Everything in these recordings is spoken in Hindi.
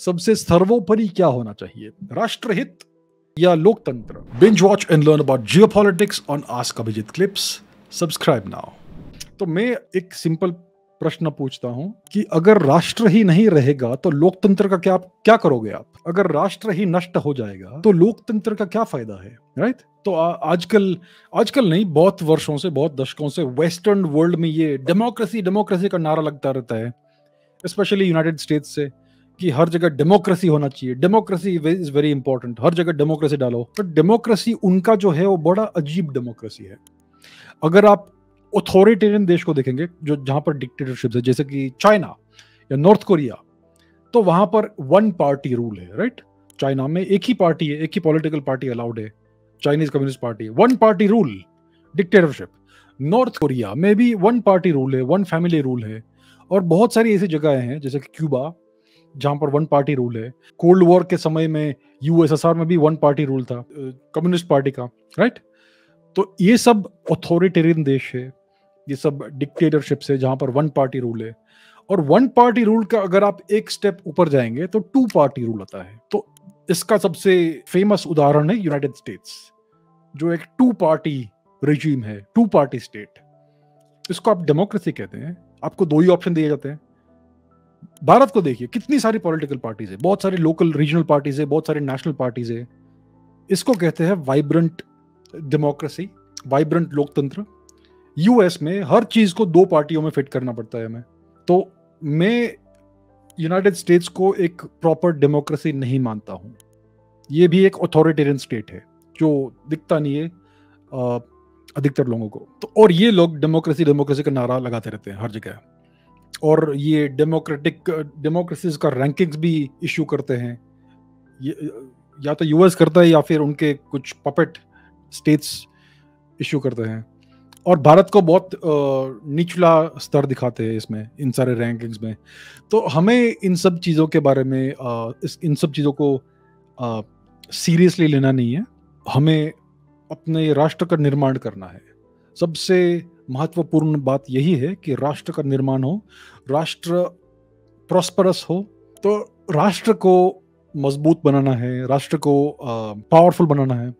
सबसे सर्वोपरि क्या होना चाहिए? राष्ट्रहित या लोकतंत्र? Binge watch and learn about geopolitics on ask Abhijit clips subscribe now तो मैं एक सिंपल प्रश्न पूछता हूँ कि अगर राष्ट्र ही नहीं रहेगा तो लोकतंत्र का क्या क्या करोगे आप? अगर राष्ट्र ही नष्ट हो जाएगा तो लोकतंत्र का क्या फ़ायदा है? राइट तो आजकल आजकल नहीं, बहुत वर्षों से, बहुत दशकों से वेस्टर्न वर्ल्ड में ये डेमोक्रेसी डेमोक्रेसी का नारा लगता रहता है स्पेशली यूनाइटेड स्टेट्स से। कि हर जगह डेमोक्रेसी होना चाहिए। डेमोक्रेसी इज़ वेरी इंपॉर्टेंट हर जगह डेमोक्रेसी डालो। तो डेमोक्रेसी उनका जो है, वो बड़ा अजीब डेमोक्रेसी है। अगर आप ऑथोरिटेरियन देश को देखेंगे, जो जहाँ पर डिक्टेटरशिप है, जैसे कि चाइना या नॉर्थ कोरिया तो वहाँ पर वन पार्टी रूल है राइट चाइना में एक ही पार्टी है, एक ही पॉलिटिकल पार्टी अलाउड है। Chinese communist party one party rule dictatorship north Korea में भी वन पार्टी रूल है वन फैमिली रूल है। और बहुत सारी ऐसी जगह हैं, जैसे कि क्यूबा जहाँ पर वन पार्टी रूल है। कोल्ड वॉर के समय में यूएसएसआर में भी वन पार्टी रूल था कम्युनिस्ट पार्टी का राइट तो ये सब ऑथोरिटेरियन देश है, ये सब डिक्टेटरशिप से जहाँ पर वन पार्टी रूल है। और वन पार्टी रूल का अगर आप एक स्टेप ऊपर जाएँगे तो टू पार्टी रूल आता है। तो इसका सबसे फ़ेमस उदाहरण है यूनाइटेड स्टेट्स जो एक टू पार्टी रिजीम है टू पार्टी स्टेट इसको आप डेमोक्रेसी कहते हैं, आपको दो ही ऑप्शन दिए जाते हैं। भारत को देखिए, कितनी सारी पॉलिटिकल पार्टीज़ है, बहुत सारी लोकल रीजनल पार्टीज़ है, बहुत सारी नेशनल पार्टीज़ है। इसको कहते हैं वाइब्रेंट डेमोक्रेसी वाइब्रेंट लोकतंत्र। यूएस में हर चीज़ को दो पार्टियों में फिट करना पड़ता है हमें। तो मैं यूनाइटेड स्टेट्स को एक प्रॉपर डेमोक्रेसी नहीं मानता हूँ। ये भी एक अथॉरिटेरियन स्टेट है, जो दिखता नहीं है अधिकतर लोगों को। तो और ये लोग डेमोक्रेसी डेमोक्रेसी का नारा लगाते रहते हैं हर जगह। और ये डेमोक्रेटिक डेमोक्रेसीज का रैंकिंग्स भी इशू करते हैं। या तो यूएस करता है या फिर उनके कुछ पपेट स्टेट्स इशू करते हैं। और भारत को बहुत निचला स्तर दिखाते हैं इसमें, इन सारे रैंकिंग्स में। तो हमें इन सब चीज़ों के बारे में इस, इन सब चीज़ों को सीरियसली लेना नहीं है। हमें अपने राष्ट्र का निर्माण करना है। सबसे महत्वपूर्ण बात यही है कि राष्ट्र का निर्माण हो, राष्ट्र प्रॉस्परस हो तो राष्ट्र को मज़बूत बनाना है, राष्ट्र को पावरफुल बनाना है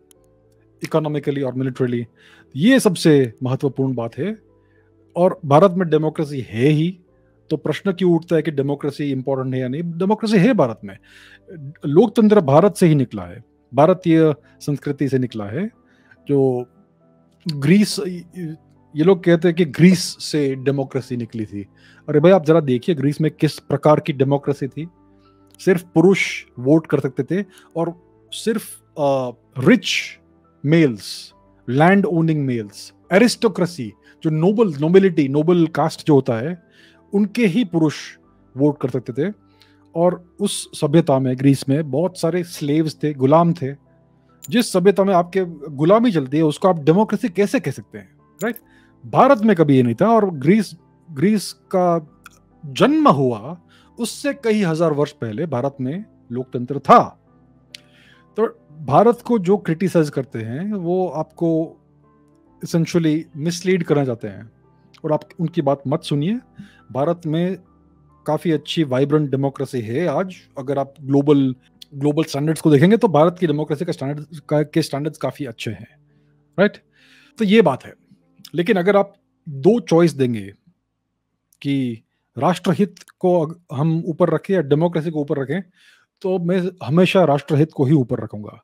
इकोनॉमिकली और मिलिट्रली ये सबसे महत्वपूर्ण बात है। और भारत में डेमोक्रेसी है ही तो प्रश्न क्यों उठता है कि डेमोक्रेसी इंपॉर्टेंट है या नहीं? डेमोक्रेसी है भारत में। लोकतंत्र भारत से ही निकला है, भारतीय संस्कृति से निकला है, जो ग्रीस ये लोग कहते हैं कि ग्रीस से डेमोक्रेसी निकली थी। अरे भाई, आप जरा देखिए ग्रीस में किस प्रकार की डेमोक्रेसी थी। सिर्फ़ पुरुष वोट कर सकते थे और सिर्फ़ rich males land owning males aristocracy जो नोबल नोबिलिटी नोबल कास्ट जो होता है, उनके ही पुरुष वोट कर सकते थे। और उस सभ्यता में, ग्रीस में बहुत सारे स्लेव्स थे, गुलाम थे। जिस सभ्यता में आपके गुलामी चलती है, उसको आप डेमोक्रेसी कैसे कह सकते हैं राइट भारत में कभी ये नहीं था और ग्रीस ग्रीस का जन्म हुआ उससे कई हज़ार वर्ष पहले भारत में लोकतंत्र था। तो भारत को जो क्रिटिसाइज करते हैं वो आपको इसेंशुअली मिसलीड करना चाहते हैं। और आप उनकी बात मत सुनिए। भारत में काफ़ी अच्छी वाइब्रेंट डेमोक्रेसी है आज। अगर आप ग्लोबल ग्लोबल स्टैंडर्ड्स को देखेंगे तो भारत की डेमोक्रेसी का स्टैंडर्ड का, के स्टैंडर्ड्स काफ़ी अच्छे हैं। राइट तो ये बात है। लेकिन अगर आप दो चॉइस देंगे कि राष्ट्रहित को हम ऊपर रखें या डेमोक्रेसी को ऊपर रखें तो मैं हमेशा राष्ट्रहित को ही ऊपर रखूँगा।